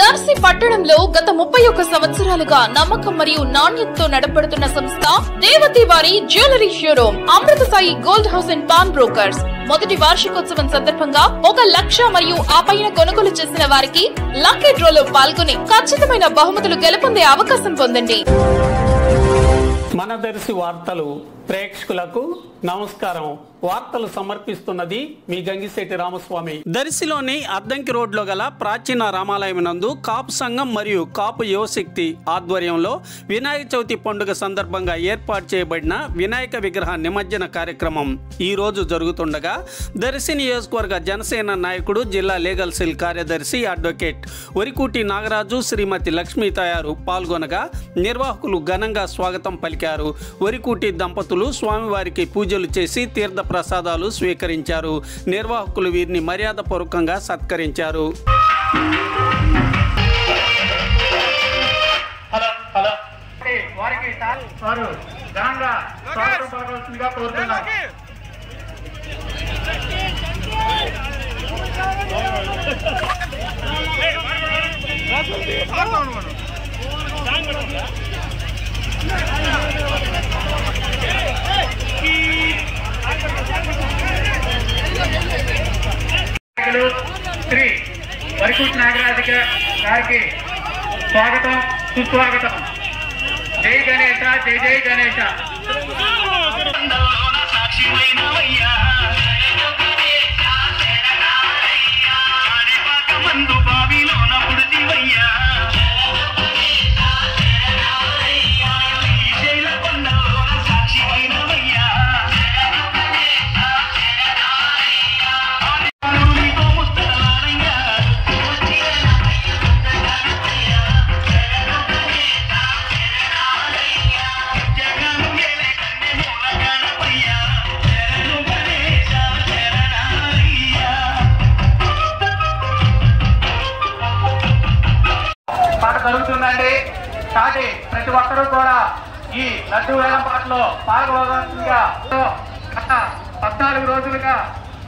దర్శి పట్టణంలో గత ముప్పై ఒక్క సంవత్సరాలుగా నమ్మకం మరియు నాణ్యతతో నడపడుతున్న సంస్థ దేవతి వారి jewellery showroom Amrutha Sai gold house and pawn brokers. మొదటి వార్షికోత్సవం సందర్భంగా ఒక లక్ష మరియు ఆ పైన కొనుగోలు చేసిన వారికి లక్కీ డ్రోలో పాల్గొని ఖచ్చితమైన బహుమతులు గెలుపొందే అవకాశం పొందండి. మన దర్శి వార్తలు ప్రేక్షకులకు నమస్కారం. వార్తలు సమర్పిస్తున్నది మీ గంగిశెట్టి రామస్వామి. దర్శిలోని అద్దంకి రోడ్లో గల ప్రాచీన రామాలయం నందు కాపు సంఘం మరియు కాపు యువశక్తి ఆధ్వర్యంలో వినాయక చవితి పండుగ సందర్భంగా ఏర్పాటు చేయబడిన వినాయక విగ్రహ నిమజ్జన కార్యక్రమం ఈ రోజు జరుగుతుండగా దర్శి నియోజకవర్గ జనసేన నాయకుడు జిల్లా లీగల్ సెల్ కార్యదర్శి అడ్వకేట్ వరికూటి నాగరాజు శ్రీమతి లక్ష్మీ తయారు పాల్గొనగా నిర్వాహకులు ఘనంగా స్వాగతం పలికారు. వరికూటి దంపతులు స్వామివారికి పూజలు చేసి తీర్థ ప్రసాదాలు స్వీకరించారు. నిర్వాహకులు వీరిని మర్యాదపూర్వకంగా సత్కరించారు. వారికి వారు ఘనంగా స్వాగతం పలకవలసిందిగా వరికుట్ నాగరాజు గా- గారికి స్వాగతం సుస్వాగతం జై గణేశ జై జై గణేశ జరుగుతుందండి. కాబట్టి ప్రతి ఒక్కరూ కూడా ఈ లడ్డు వేలం పాటలో పాల్గొనవలసిందిగా గత పద్నాలుగు రోజులుగా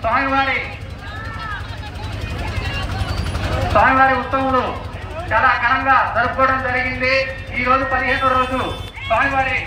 స్వామివారి స్వామివారి ఉత్సవములు చాలా ఘనంగా జరుపుకోవడం జరిగింది. ఈ రోజు పదిహేను రోజు స్వామివారి